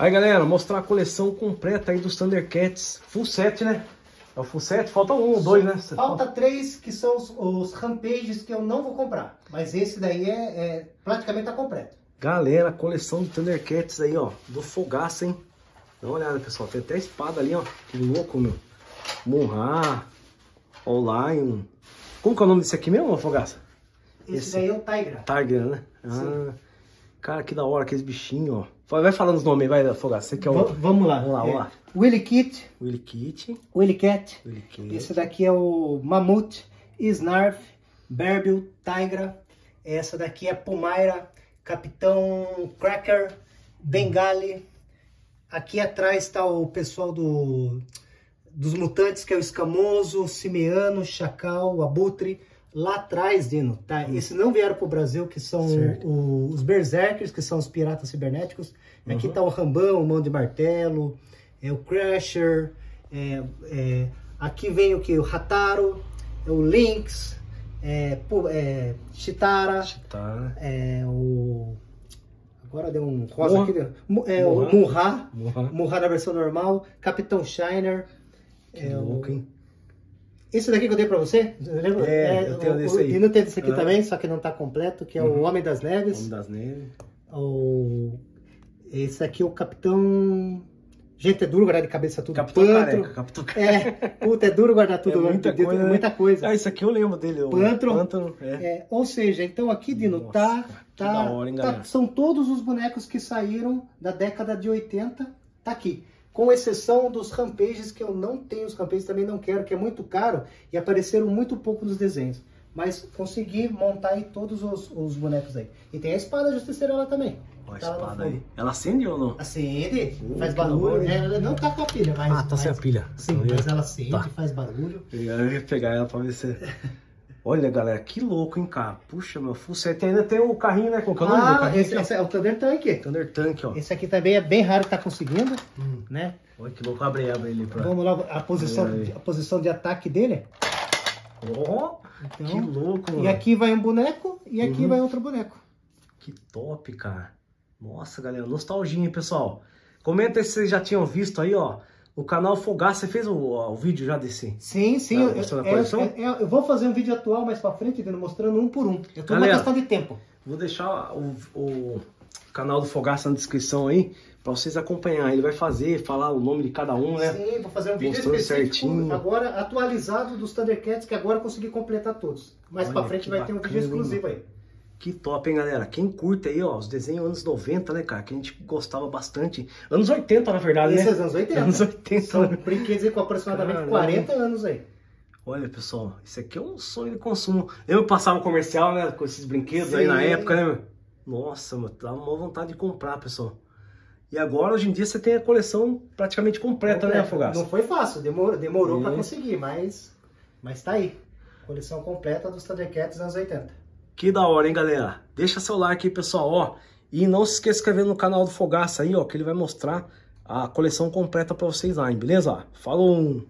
Aí, galera, mostrar a coleção completa aí dos Thundercats. Full set, né? É o full set? Falta um ou dois, né? Falta três, que são os, os Rampages que eu não vou comprar. Mas esse daí é, é praticamente tá completo. Galera, coleção de Thundercats aí, ó. Do Fogaça, hein? Dá uma olhada, pessoal. Tem até espada ali, ó. Que louco, meu. Monra. Ó, o Lion. Como que é o nome desse aqui mesmo, Fogaça? Esse, esse daí é o Tigra. Tigra, né? Ah, cara, que da hora, aqueles bichinhos, ó. Vai falando os nomes vai, Fogaça. Você quer é o... Vamos lá. Vamos lá, vamos lá. É, Willy Kit. Willy Kit. Willy Cat. Willy Cat. Esse daqui é o Mammoth, Snarf, Berbil, Tigra. Essa daqui é Pumaira, Capitão Cracker, Bengali. Aqui atrás está o pessoal do, dos mutantes, que é o Escamoso, Simeano, Chacal, Abutre. Lá atrás, Dino, tá? Hum. Esses não vieram pro Brasil, que são o, os Berserkers, que são os piratas cibernéticos. Uhum. Aqui tá o Rambão, o Mão de Martelo, é o Crasher. É, é, aqui vem o que? O Hataro, é o Lynx, é, é, Chitara, Chitara. É, o... Agora deu um rosa aqui. É, o Murra, Murra. Murra na versão normal, Capitão Shiner. Que é louco, o... hein? Esse daqui que eu dei pra você, lembra? É, é eu tenho o, desse aí. E não tem esse aqui também, só que não tá completo, que é uhum. o Homem das Neves. Homem das Neves. O... Esse aqui é o Capitão... Gente, é duro guardar de cabeça tudo. Capitão Pantro. Careca, Capitão Careca. É, puta, é duro guardar tudo. É muita, coisa, muita né? coisa. Ah, isso aqui eu lembro dele. Pantro. Pantro é. É, ou seja, então aqui, Dino, Nossa, tá... tá, hora, hein, tá São todos os bonecos que saíram da década de 80, tá aqui. Com exceção dos rampages, que eu não tenho os rampages, também não quero, que é muito caro e apareceram muito pouco nos desenhos. Mas consegui montar aí todos os, os bonecos aí. E tem a espada justiceira lá também. Ó, a tá espada aí. Ela acende ou não? Acende, faz barulho. Né? Ela não tá com a pilha, mas. Ah, tá mas, sem a pilha. Sim, então, mas ela acende, tá. faz barulho. Eu ia pegar ela pra ver se. Olha, galera, que louco, hein, cara? Puxa, meu, full set. Ainda tem o carrinho, né? Qual que é o nome ah, do carrinho? Esse, esse, é o Thunder Tank. Thunder Tank, ó. Esse aqui também é bem raro que tá conseguindo, hum. né? Olha que louco. Abre, abre ele. Pra... Vamos lá, a posição, a posição de ataque dele. Ó, oh, então, que louco, mano. E aqui vai um boneco e aqui uhum. vai outro boneco. Que top, cara. Nossa, galera, nostalgia, hein, pessoal? Comenta se vocês já tinham visto aí, ó. O canal Fogaça, você fez o, o, vídeo já desse? Sim, sim. eu, eu, eu, eu, vou fazer um vídeo atual mais pra frente, mostrando um por um. É tudo uma questão de tempo. Vou deixar o, o canal do Fogaça na descrição aí, pra vocês acompanhar. Ele vai fazer, falar o nome de cada um, né? Sim, vou fazer um vídeo Mostrando certinho. agora atualizado dos Thundercats, que agora eu consegui completar todos. Mais pra frente vai bacana, ter um vídeo exclusivo aí. Que top, hein, galera? Quem curte aí, ó, os desenhos anos 90, né, cara? Que a gente gostava bastante. Anos 80, na verdade, Esses né? anos 80. Anos 80. São né? brinquedos aí com aproximadamente Caramba. 40 anos aí. Olha, pessoal, isso aqui é um sonho de consumo. Eu passava comercial, né, com esses brinquedos Sim. aí na época, né, meu? Nossa, meu, dá uma vontade de comprar, pessoal. E agora, hoje em dia, você tem a coleção praticamente completa, né, Fogaça? Não foi fácil, demorou, demorou para conseguir, mas, mas tá aí. Coleção completa dos Thundercats anos 80. Que da hora, hein, galera? Deixa seu like aí, pessoal, ó. E não se esqueça de inscrever no canal do Fogaça aí, ó, que ele vai mostrar a coleção completa pra vocês lá, hein, beleza? Falou!